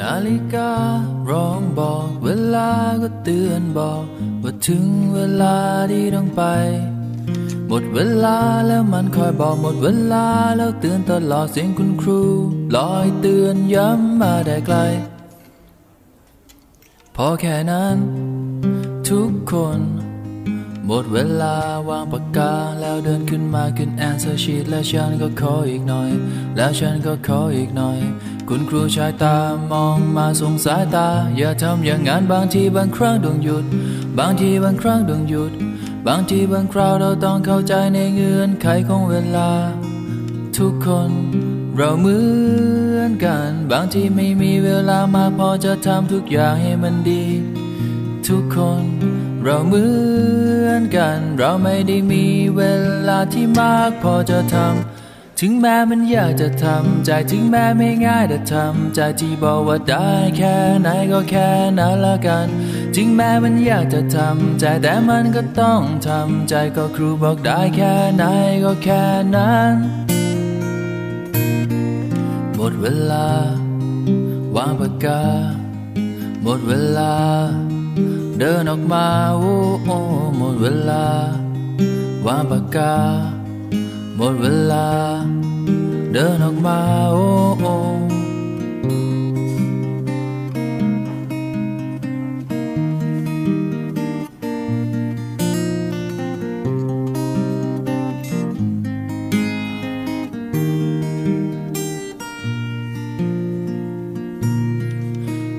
นาฬิการ้องบอก เวลาก็เตือนบอก ว่าถึงเวลาที่ต้องไป หมดเวลาแล้วมันคอยบอกหมดเวลาแล้วเตือนตลอดเสียงคุณครู ลอยเตือนย้ำมาได้ไกล พอแค่นั้น ทุกคน หมดเวลาวางปากกา แล้วเดินขึ้นมาขึ้น answer sheet และฉันก็ขออีกหน่อย แล้วฉันก็ขออีกหน่อย คุณครูชายตามองมาสงสายตา อย่าทำอย่างนั้นบางทีบางครั้งต้องหยุด บางทีบางครั้งต้องหยุด บางทีบางคราวเราต้องเข้าใจในเงื่อนไขของเวลา ทุกคนเราเหมือนกัน บางทีไม่มีเวลามากพอจะทำทุกอย่างให้มันดี ทุกคนเราเหมือนกัน เราไม่ได้มีเวลาที่มากพอจะทำ ถึงแม้มันยากจะทำใจถึงแม้ไม่ง่ายแต่ทำใจที่บอกว่าได้แค่ไหนก็แค่นั้นละกัน ถึงแม้มันยากจะทำใจแต่มันก็ต้องทำใจก็ครูบอกได้แค่ไหนก็แค่นั้น หมดเวลาวางปากกา หมดเวลา เดินออกมาโอ้โอ้หมดเวลาวางปากกา หมดเวลาเดินออกมาโอ้โอ้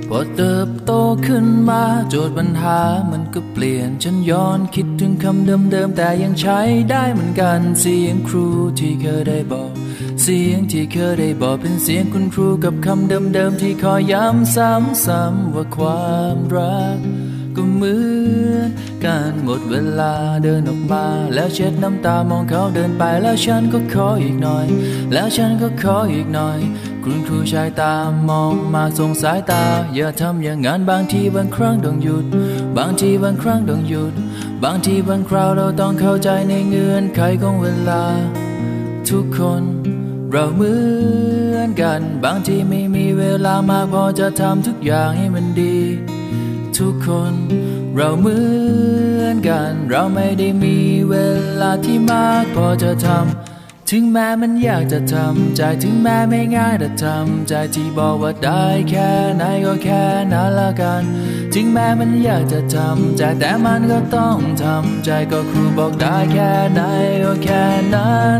พอเติบโต ขึ้นมาโจทย์ปัญหามันก็เปลี่ยน ฉันย้อนคิดถึงคำเดิมๆ แต่ยังใช้ได้เหมือนกัน เสียงครูที่เคยได้บอก เสียงที่เคยได้บอกเป็นเสียงคุณครูกับคำเดิมๆ ที่คอยย้ำซ้ำๆว่าความรัก ก็เหมือนกันหมดเวลาเดินออกมา แล้วเช็ดน้ำตามองเขาเดินไป แล้วฉันก็ขออีกหน่อย แล้วฉันก็ขออีกหน่อย คุณครูชายตามองมาสงสายตา อย่าทำอย่างนั้นบางทีบางครั้งต้องหยุด บางทีบางครั้งต้องหยุด บางทีบางคราวเราต้องเข้าใจในเงื่อนไขของเวลา ทุกคนเราเหมือนกัน บางทีไม่มีเวลามากพอจะทำทุกอย่างให้มันดี คน เราเหมือนกัน เราไม่ได้มีเวลาที่มากพอจะทำ ถึงแม้มันยากจะทำใจถึงแม้ไม่ง่ายแต่ทำใจที่บอกว่าได้แค่ไหนก็แค่นั้นละกัน ถึงแม้มันยากจะทำใจแต่มันก็ต้องทำใจก็ครูบอกได้แค่ไหนก็แค่นั้น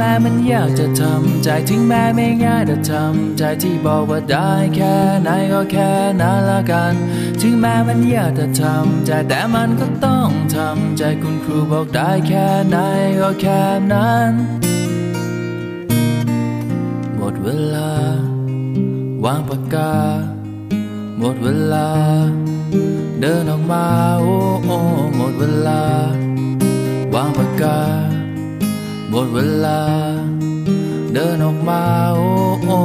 แม้มันยากจะทำใจถึงแม้ไม่ง่ายแต่ทำใจที่บอกว่าได้แค่ไหนก็แค่นั้นละกัน ถึงแม้มันยากจะทำใจแต่มันก็ต้องทำใจคุณครูบอกได้แค่ไหนก็แค่นั้นหมดเวลาวางปากกาหมดเวลา เดินออกมาโอ้โอ้หมดเวลาวางปากกา หมดเวลา เดินออกมาโอ้โอ้